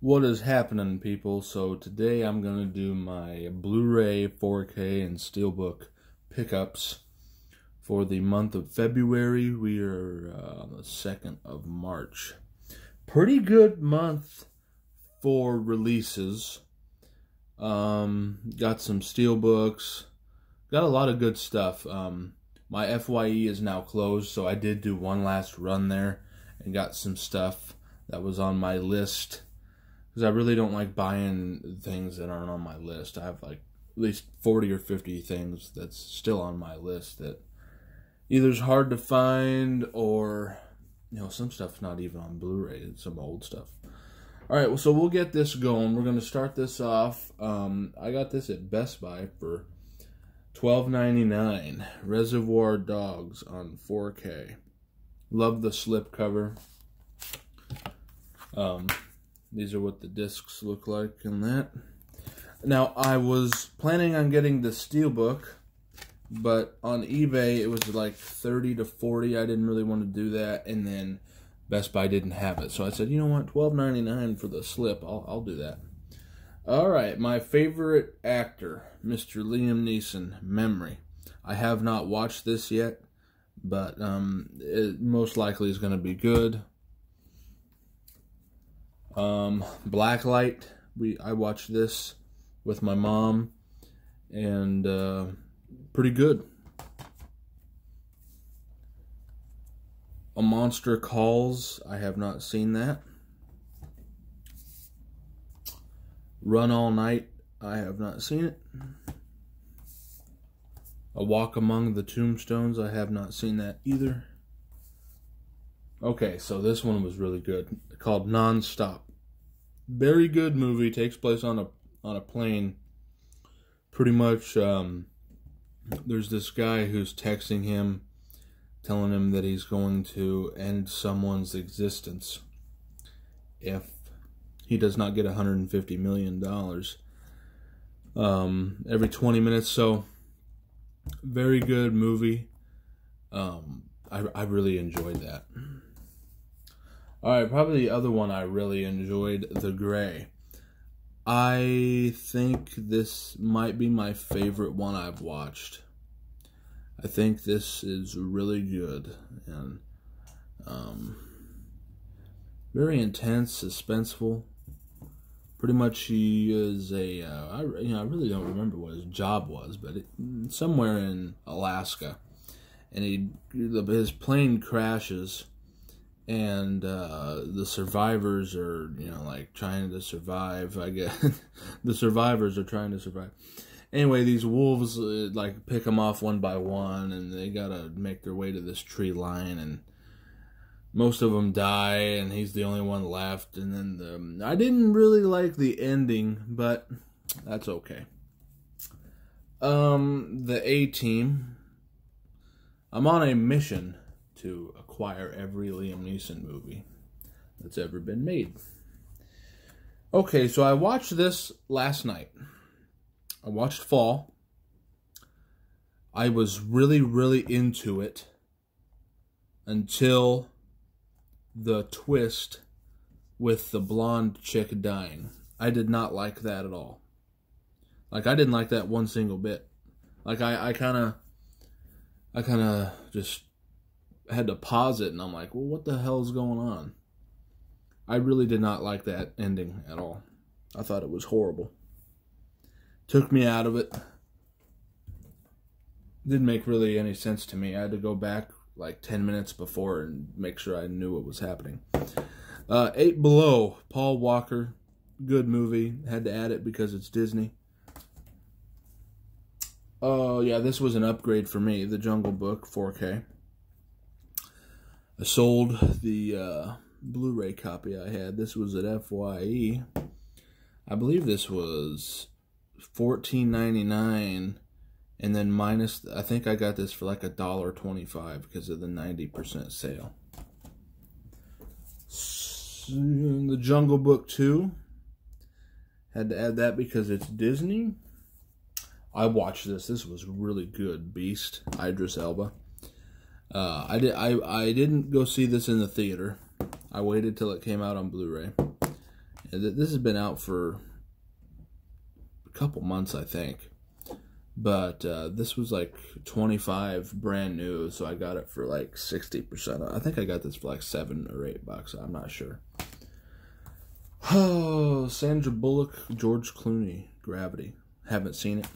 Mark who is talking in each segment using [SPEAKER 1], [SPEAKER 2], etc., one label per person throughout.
[SPEAKER 1] What is happening, people? So today I'm going to do my Blu-ray, 4K, and Steelbook pickups for the month of February. We are uh, the 2nd of March. Pretty good month for releases. Um, got some Steelbooks. Got a lot of good stuff. Um, my FYE is now closed, so I did do one last run there and got some stuff that was on my list because I really don't like buying things that aren't on my list. I have like at least 40 or 50 things that's still on my list that either is hard to find or you know some stuff's not even on Blu-ray. It's some old stuff. All right, well, so we'll get this going. We're going to start this off. Um, I got this at Best Buy for twelve ninety nine. Reservoir Dogs on 4K. Love the slip cover. Um, these are what the discs look like in that. Now, I was planning on getting the Steelbook, but on eBay it was like 30 to 40. I didn't really want to do that, and then Best Buy didn't have it. So I said, you know what, $12.99 for the slip. I'll, I'll do that. All right, my favorite actor, Mr. Liam Neeson, Memory. I have not watched this yet, but um, it most likely is going to be good. Um, Blacklight. We I watched this with my mom, and uh, pretty good. A Monster Calls. I have not seen that. Run All Night. I have not seen it. A Walk Among the Tombstones. I have not seen that either. Okay, so this one was really good. Called Nonstop very good movie. Takes place on a on a plane. Pretty much, um, there's this guy who's texting him, telling him that he's going to end someone's existence if he does not get 150 million dollars um, every 20 minutes. So, very good movie. Um, I I really enjoyed that. All right, probably the other one I really enjoyed, The Grey. I think this might be my favorite one I've watched. I think this is really good and um, very intense, suspenseful. Pretty much, he is a. Uh, I, you know, I really don't remember what his job was, but it, somewhere in Alaska, and he his plane crashes and uh, the survivors are you know like trying to survive i guess. The survivors are trying to survive. Anyway these wolves uh, like pick them off one by one and they gotta make their way to this tree line and most of them die and he's the only one left and then the i didn't really like the ending but that's okay. Um the A-Team i'm on a mission to acquire every Liam Neeson movie that's ever been made. Okay, so I watched this last night. I watched Fall. I was really, really into it until the twist with the blonde chick dying. I did not like that at all. Like I didn't like that one single bit. Like I, I kind of, I kind of just had to pause it and I'm like, well, what the hell is going on? I really did not like that ending at all. I thought it was horrible. Took me out of it. Didn't make really any sense to me. I had to go back like 10 minutes before and make sure I knew what was happening. Uh, Eight Below, Paul Walker. Good movie. Had to add it because it's Disney. Oh, yeah, this was an upgrade for me. The Jungle Book, 4K. I sold the uh, Blu-ray copy I had. This was at FYE. I believe this was fourteen ninety nine, and then minus. I think I got this for like a dollar twenty five because of the ninety percent sale. The Jungle Book two. Had to add that because it's Disney. I watched this. This was really good. Beast, Idris Elba. Uh, I did. I I didn't go see this in the theater. I waited till it came out on Blu-ray, This has been out for a couple months, I think. But uh, this was like 25 brand new, so I got it for like 60%. I think I got this for like 7 or 8 bucks. I'm not sure. Oh, Sandra Bullock, George Clooney, Gravity. Haven't seen it.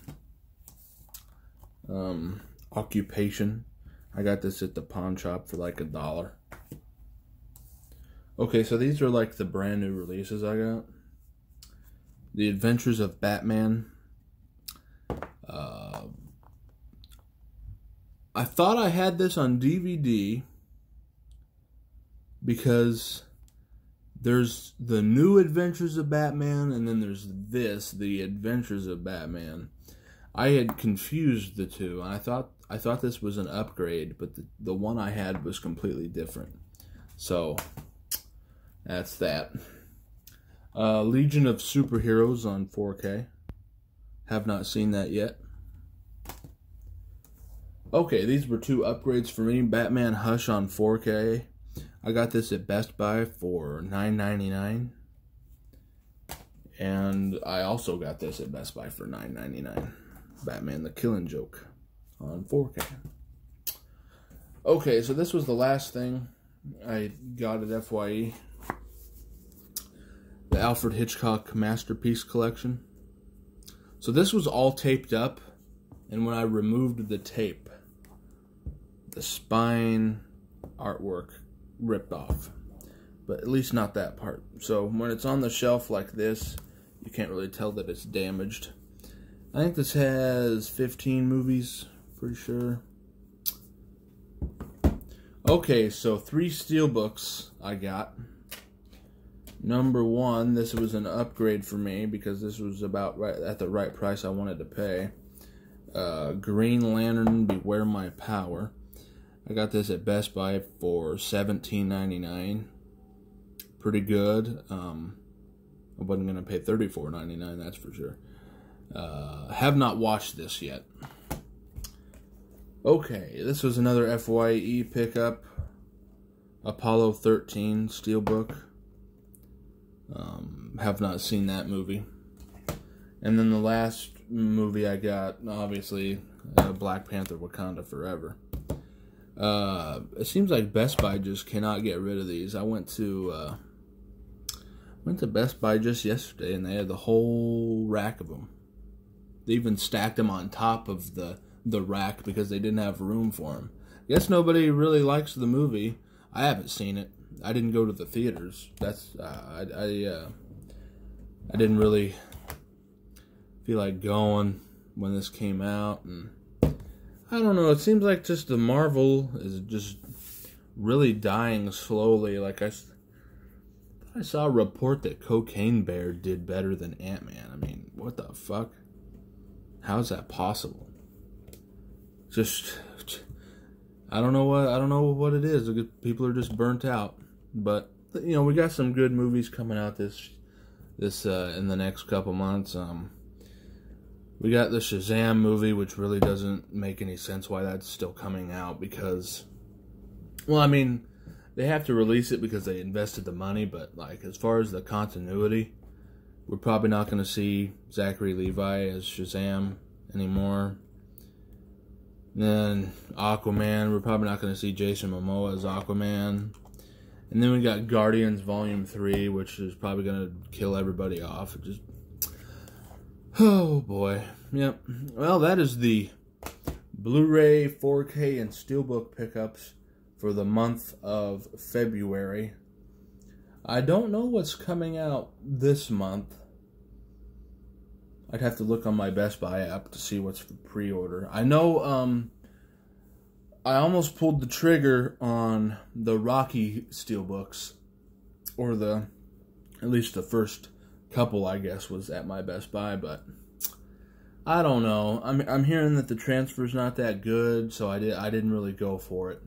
[SPEAKER 1] Um, Occupation. I got this at the pawn shop for like a dollar. Okay, so these are like the brand new releases I got. The Adventures of Batman. Uh, I thought I had this on DVD because there's the new Adventures of Batman and then there's this, The Adventures of Batman. I had confused the two. and I thought I thought this was an upgrade, but the, the one I had was completely different. So that's that. Uh, Legion of Superheroes on 4K. Have not seen that yet. Okay, these were two upgrades for me. Batman Hush on 4K. I got this at Best Buy for $9.99. And I also got this at Best Buy for $9.99. Batman the Killing Joke on 4K. Okay, so this was the last thing I got at FYE. The Alfred Hitchcock Masterpiece Collection. So this was all taped up, and when I removed the tape, the spine artwork ripped off. But at least not that part. So when it's on the shelf like this, you can't really tell that it's damaged. I think this has 15 movies, pretty sure. Okay, so three steel books I got. Number one, this was an upgrade for me because this was about right at the right price I wanted to pay. Uh, Green Lantern Beware My Power. I got this at Best Buy for $17.99. Pretty good. Um, I wasn't going to pay $34.99, that's for sure. Uh, have not watched this yet. Okay, this was another FYE pickup. Apollo 13 Steelbook. Um, have not seen that movie. And then the last movie I got, obviously, uh, Black Panther Wakanda Forever. Uh, it seems like Best Buy just cannot get rid of these. I went to uh, went to Best Buy just yesterday, and they had the whole rack of them. They even stacked them on top of the the rack because they didn't have room for them. Guess nobody really likes the movie. I haven't seen it. I didn't go to the theaters. That's uh, I I, uh, I didn't really feel like going when this came out, and I don't know. It seems like just the Marvel is just really dying slowly. Like I, I saw a report that Cocaine Bear did better than Ant Man. I mean, what the fuck? How is that possible? Just I don't know what I don't know what it is. People are just burnt out. But you know, we got some good movies coming out this this uh, in the next couple months. Um, we got the Shazam movie, which really doesn't make any sense why that's still coming out because, well, I mean, they have to release it because they invested the money, but like as far as the continuity, we're probably not going to see Zachary Levi as Shazam anymore. then Aquaman, we're probably not going to see Jason Momoa as Aquaman. And then we got Guardians Volume 3, which is probably going to kill everybody off. It just. Oh boy. Yep. Well, that is the Blu ray, 4K, and Steelbook pickups for the month of February. I don't know what's coming out this month. I'd have to look on my Best Buy app to see what's for pre order. I know um, I almost pulled the trigger on the Rocky steelbooks, or the at least the first couple, I guess, was at my Best Buy, but I don't know. I'm I'm hearing that the transfer's not that good, so I did I didn't really go for it.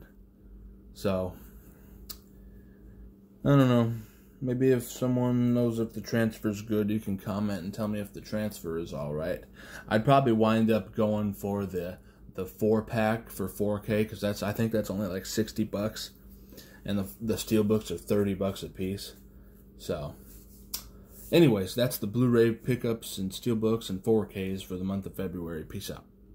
[SPEAKER 1] So I don't know. Maybe if someone knows if the transfer's good, you can comment and tell me if the transfer is all right. I'd probably wind up going for the the four pack for 4K because that's I think that's only like 60 bucks, and the the steel books are 30 bucks a piece. So, Anyways, that's the Blu-ray pickups and steel books and 4Ks for the month of February. Peace out.